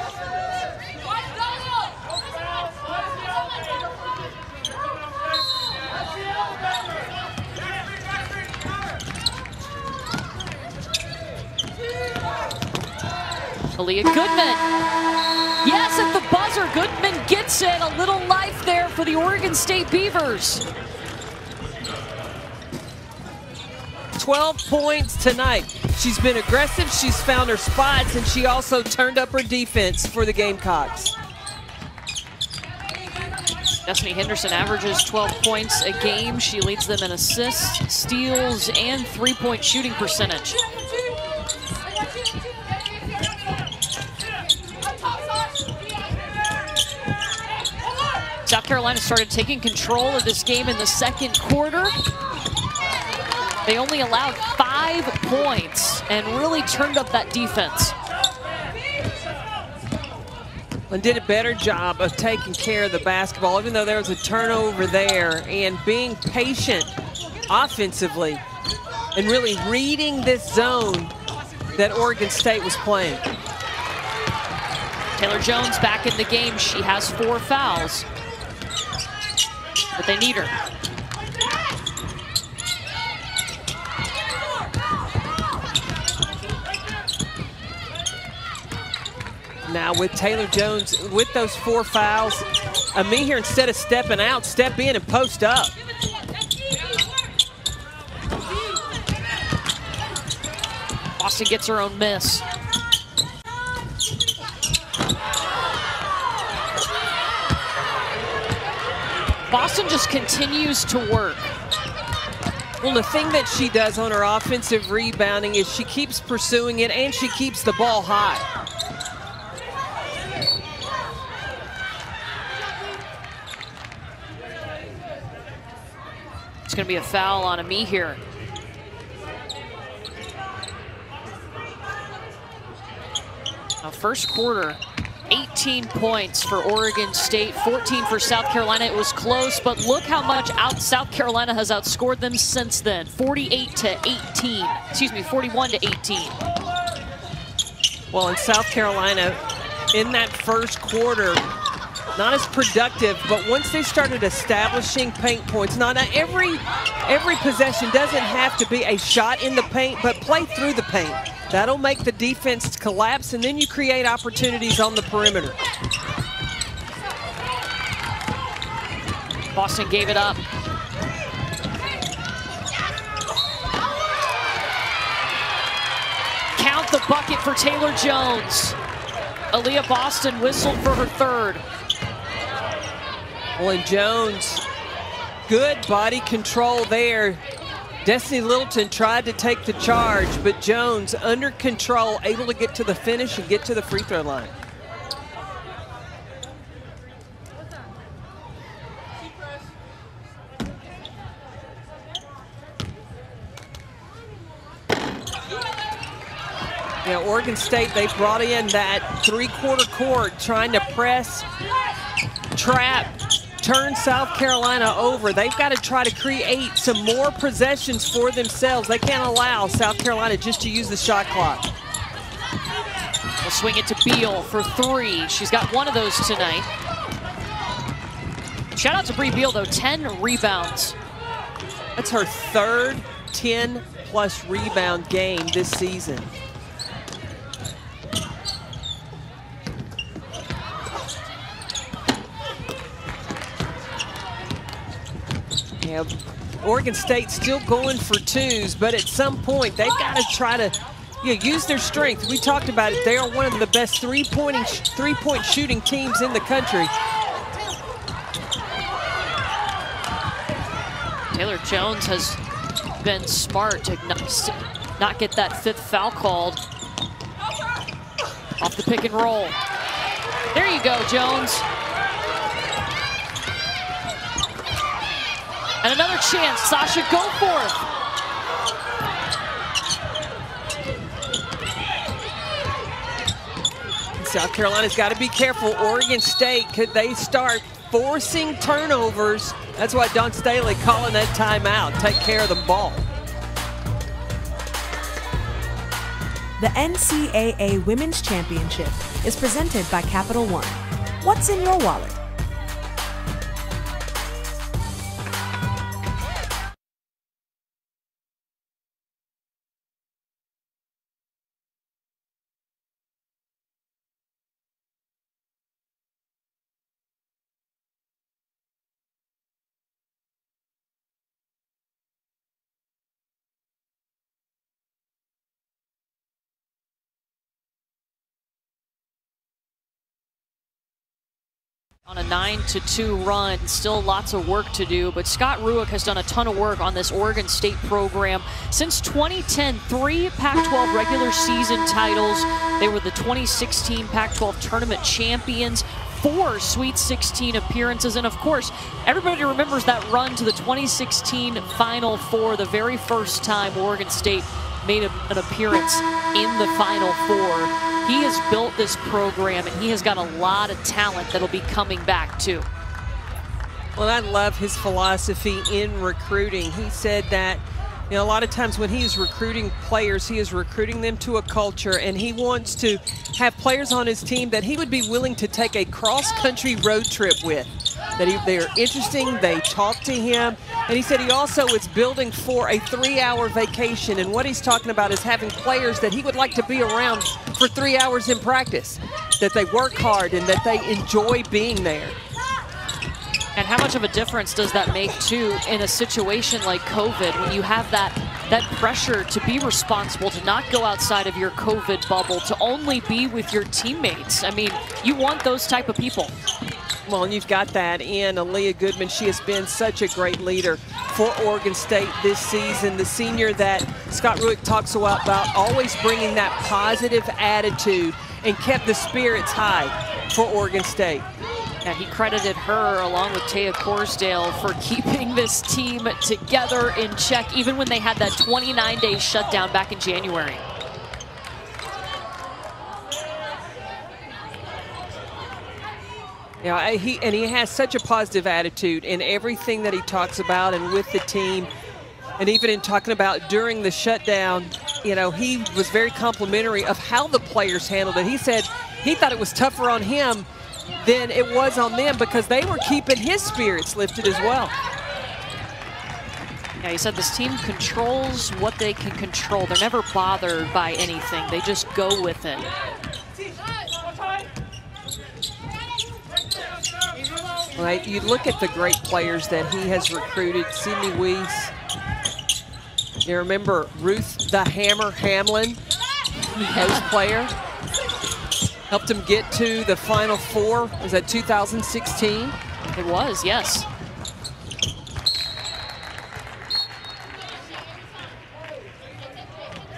Aleah Goodman. Yes, at the buzzer, Goodman gets it. A little life there for the Oregon State Beavers. 12 points tonight. She's been aggressive, she's found her spots, and she also turned up her defense for the Gamecocks. Destanni Henderson averages 12 points a game. She leads them in assists, steals, and three-point shooting percentage. South Carolina started taking control of this game in the second quarter. They only allowed five points and really turned up that defense. and did a better job of taking care of the basketball, even though there was a turnover there, and being patient offensively and really reading this zone that Oregon State was playing. Taylor Jones back in the game. She has four fouls, but they need her. Now with Taylor Jones, with those four fouls, Amihere instead of stepping out, step in and post up. Boston gets her own miss. Boston just continues to work. Well, the thing that she does on her offensive rebounding is she keeps pursuing it and she keeps the ball high. Going to be a foul on Amihere. Now, first quarter, 18 points for Oregon State, 14 for South Carolina. It was close, but look how much out South Carolina has outscored them since then. 48 to 18. Excuse me, 41 to 18. Well, in South Carolina, in that first quarter, not as productive, but once they started establishing paint points, not every every possession doesn't have to be a shot in the paint, but play through the paint. That'll make the defense collapse, and then you create opportunities on the perimeter. Boston gave it up. Count the bucket for Taylor Jones. Aaliyah Boston whistled for her third. Well, and Jones, good body control there. Destiny Littleton tried to take the charge, but Jones under control, able to get to the finish and get to the free throw line. Yeah, Oregon State, they brought in that three-quarter court trying to press, trap, turn South Carolina over. They've got to try to create some more possessions for themselves. They can't allow South Carolina just to use the shot clock. We'll swing it to Beal for three. She's got one of those tonight. Shout out to Brea Beal, though, 10 rebounds. That's her third 10-plus rebound game this season. Yeah, Oregon State still going for twos, but at some point they've got to try to you know, use their strength. We talked about it. They are one of the best three-point three-point shooting teams in the country. Taylor Jones has been smart to not get that fifth foul called. Off the pick and roll. There you go, Jones. And another chance. Sasha go for it. South Carolina's got to be careful. Oregon State, could they start forcing turnovers? That's why Dawn Staley calling that timeout. Take care of the ball. The NCAA Women's Championship is presented by Capital One. What's in your wallet? On a 9 to 2 run. Still lots of work to do, but Scott Rueck has done a ton of work on this Oregon State program. Since 2010, three Pac 12 regular season titles. They were the 2016 Pac 12 tournament champions. Four Sweet 16 appearances, and of course, everybody remembers that run to the 2016 Final Four, the very first time Oregon State made a, an appearance in the Final Four. He has built this program, and he has got a lot of talent that'll be coming back, too. Well, I love his philosophy in recruiting. He said that you know, a lot of times when he is recruiting players, he is recruiting them to a culture, and he wants to have players on his team that he would be willing to take a cross-country road trip with. That he, they're interesting, they talk to him, and he said he also is building for a three-hour vacation, and what he's talking about is having players that he would like to be around for three hours in practice, that they work hard and that they enjoy being there. And how much of a difference does that make, too, in a situation like COVID when you have that, that pressure to be responsible, to not go outside of your COVID bubble, to only be with your teammates? I mean, you want those type of people. Well, and you've got that in Aleah Goodman. She has been such a great leader for Oregon State this season. The senior that Scott Rueck talks about, always bringing that positive attitude and kept the spirits high for Oregon State. And he credited her along with Taya Corosdale for keeping this team together in check, even when they had that 29-day shutdown back in January. Know, he and he has such a positive attitude in everything that he talks about and with the team, and even in talking about during the shutdown. You know, he was very complimentary of how the players handled it. He said he thought it was tougher on him than it was on them because they were keeping his spirits lifted as well. Yeah, he said this team controls what they can control. They're never bothered by anything. They just go with it. Right, you look at the great players that he has recruited. Sydney Wiese. You remember Ruth the Hammer Hamblin, post player. Helped him get to the Final Four. Was that 2016? It was, yes.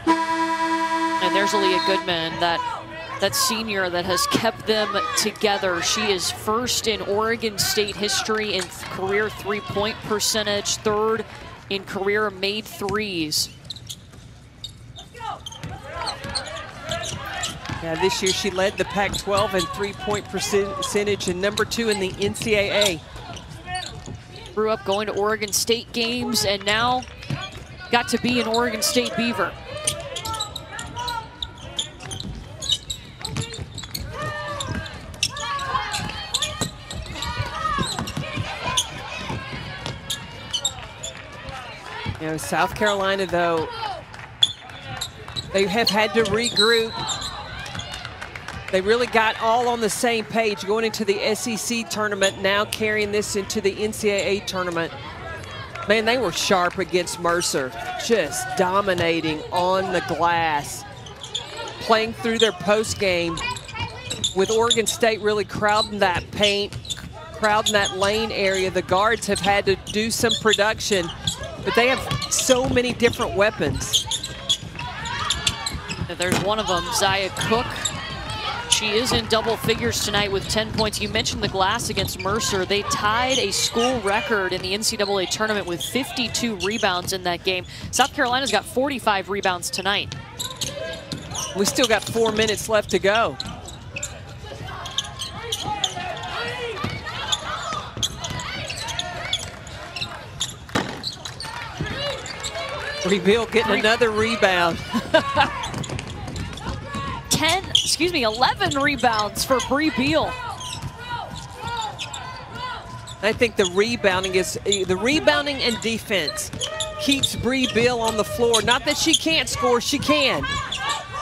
And there's Aleah Goodman, that that senior that has kept them together. She is first in Oregon State history in career three-point percentage, third in career made threes. Yeah, this year she led the Pac-12 in three-point percentage and number two in the NCAA. Grew up going to Oregon State games and now got to be an Oregon State Beaver. Know, South Carolina, though, they have had to regroup. They really got all on the same page going into the SEC tournament, now carrying this into the NCAA tournament. Man, they were sharp against Mercer, just dominating on the glass, playing through their post game with Oregon State really crowding that paint, crowding that lane area. The guards have had to do some production but they have so many different weapons. There's one of them, Zia Cook. She is in double figures tonight with 10 points. You mentioned the glass against Mercer. They tied a school record in the NCAA tournament with 52 rebounds in that game. South Carolina's got 45 rebounds tonight. We still got four minutes left to go. Reveal getting another rebound. 10, excuse me, 11 rebounds for Brea Beal. I think the rebounding is eh, the rebounding and defense keeps Brea Beal on the floor. Not that she can't score, she can.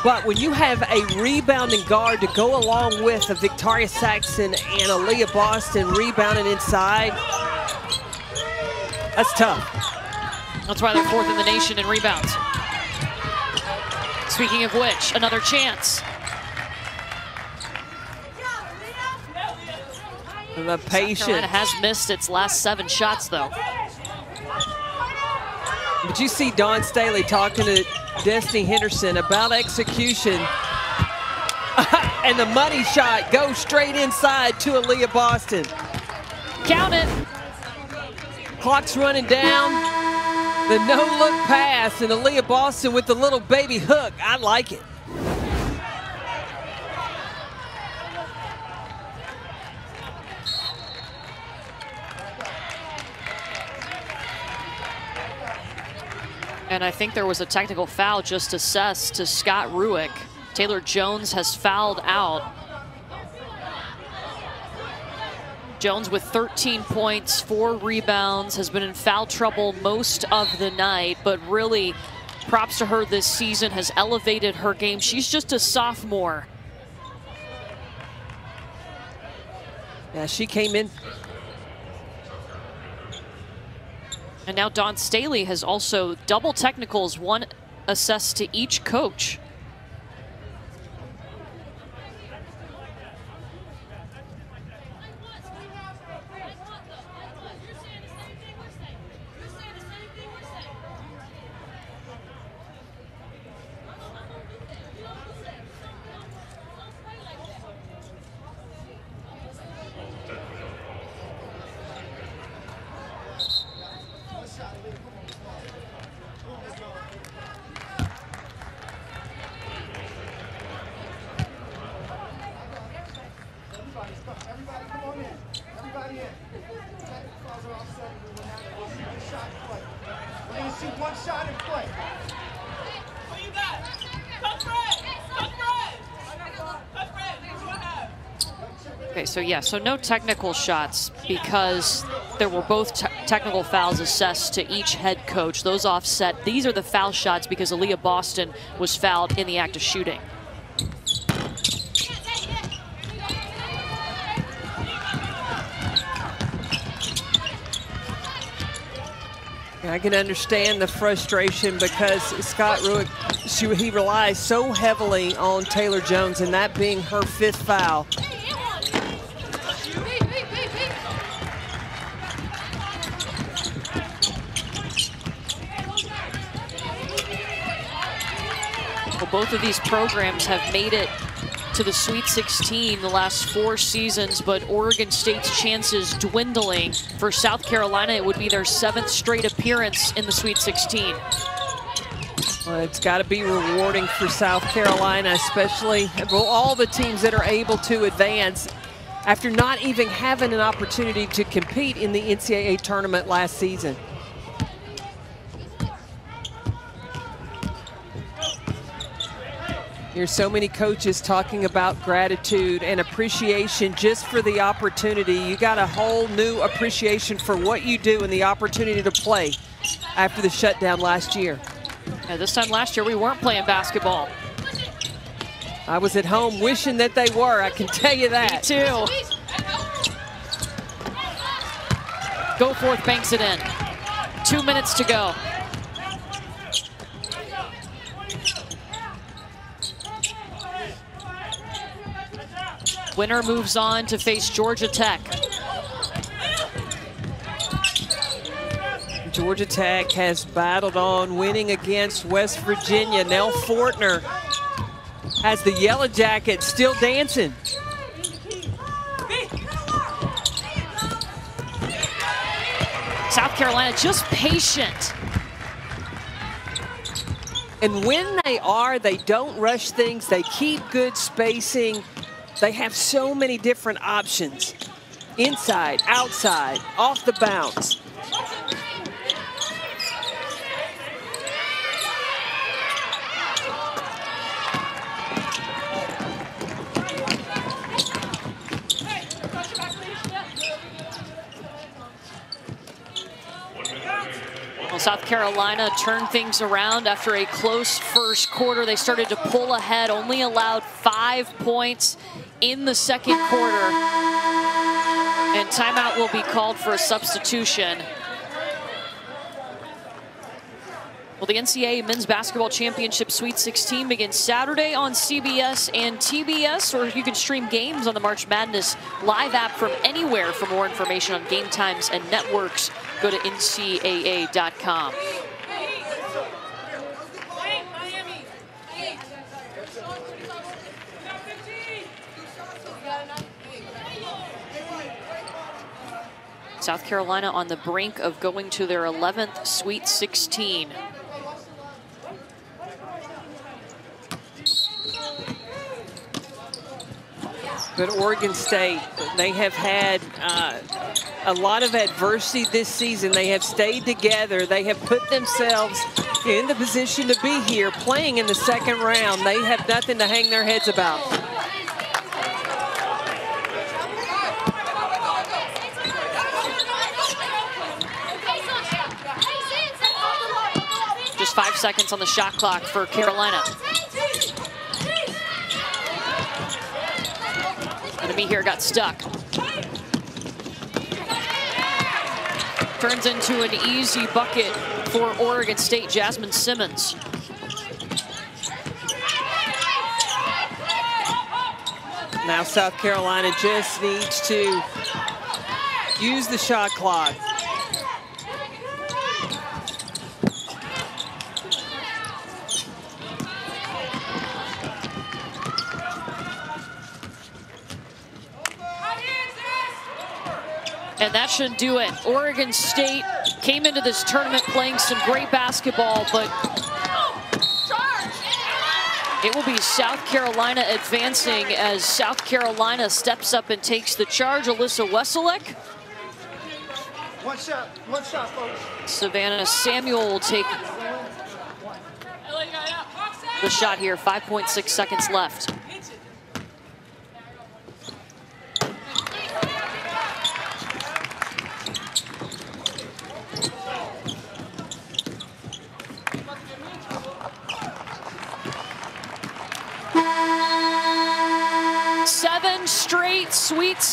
But when you have a rebounding guard to go along with a Victaria Saxton and a Leah Boston rebounding inside, that's tough. That's why they're fourth in the nation in rebounds. Speaking of which, another chance. The patience. has missed its last seven shots, though. But you see Dawn Staley talking to Destanni Henderson about execution. and the money shot goes straight inside to Aliyah Boston. Count it. Clock's running down. The no-look pass and Aliyah Boston with the little baby hook. I like it. And I think there was a technical foul just assessed to Scott Rueck. Taylor Jones has fouled out. Jones with 13 points, four rebounds, has been in foul trouble most of the night, but really props to her this season, has elevated her game. She's just a sophomore. Yeah, she came in. And now Dawn Staley has also double technicals, one assessed to each coach. We're gonna see one shot and play. Okay, so yeah, so no technical shots because there were both te technical fouls assessed to each head coach. Those offset. These are the foul shots because Aliyah Boston was fouled in the act of shooting. I can understand the frustration because Scott Rueck, she, he relies so heavily on Taylor Jones and that being her fifth foul. Well, both of these programs have made it to the Sweet 16 the last four seasons, but Oregon State's chances dwindling. For South Carolina, it would be their seventh straight appearance in the Sweet 16. Well, it's got to be rewarding for South Carolina, especially all the teams that are able to advance after not even having an opportunity to compete in the NCAA tournament last season. Here's so many coaches talking about gratitude and appreciation just for the opportunity. You got a whole new appreciation for what you do and the opportunity to play after the shutdown last year. Yeah, this time last year, we weren't playing basketball. I was at home wishing that they were, I can tell you that. Me too. Goforth banks it in. Two minutes to go. Winner moves on to face Georgia Tech. Georgia Tech has battled on winning against West Virginia. Nell Fortner has the Yellow Jacket still dancing. South Carolina just patient. And when they are, they don't rush things. They keep good spacing. They have so many different options. Inside, outside, off the bounce. South Carolina turned things around after a close first quarter. They started to pull ahead, only allowed five points in the second quarter. And timeout will be called for a substitution. Well, the NCAA Men's Basketball Championship Sweet 16 begins Saturday on CBS and TBS, or you can stream games on the March Madness live app from anywhere. For more information on game times and networks, go to ncaa.com. South Carolina on the brink of going to their 11th Sweet 16. But Oregon State, they have had uh, a lot of adversity this season. They have stayed together. They have put themselves in the position to be here playing in the second round. They have nothing to hang their heads about. Five seconds on the shot clock for Carolina. Amihere got stuck. Turns into an easy bucket for Oregon State, Jasmine Simmons. Now South Carolina just needs to use the shot clock. And that should do it. Oregon State came into this tournament playing some great basketball, but it will be South Carolina advancing as South Carolina steps up and takes the charge. Alyssa Wesolek One shot, one shot, folks. Savannah Samuel will take the shot here. 5.6 seconds left.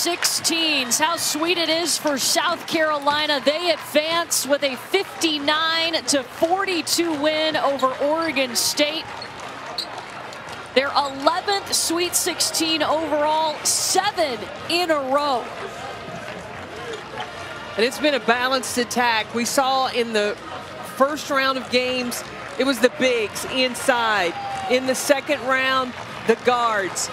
16s. How sweet it is for South Carolina. They advance with a 59 to 42 win over Oregon State. Their 11th Sweet 16 overall, seven in a row. And it's been a balanced attack. We saw in the first round of games, it was the bigs inside. In the second round, the guards.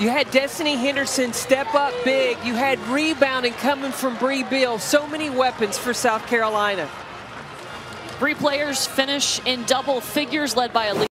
You had Destanni Henderson step up big. You had rebounding coming from Brea Beal. So many weapons for South Carolina. Three players finish in double figures led by Elise.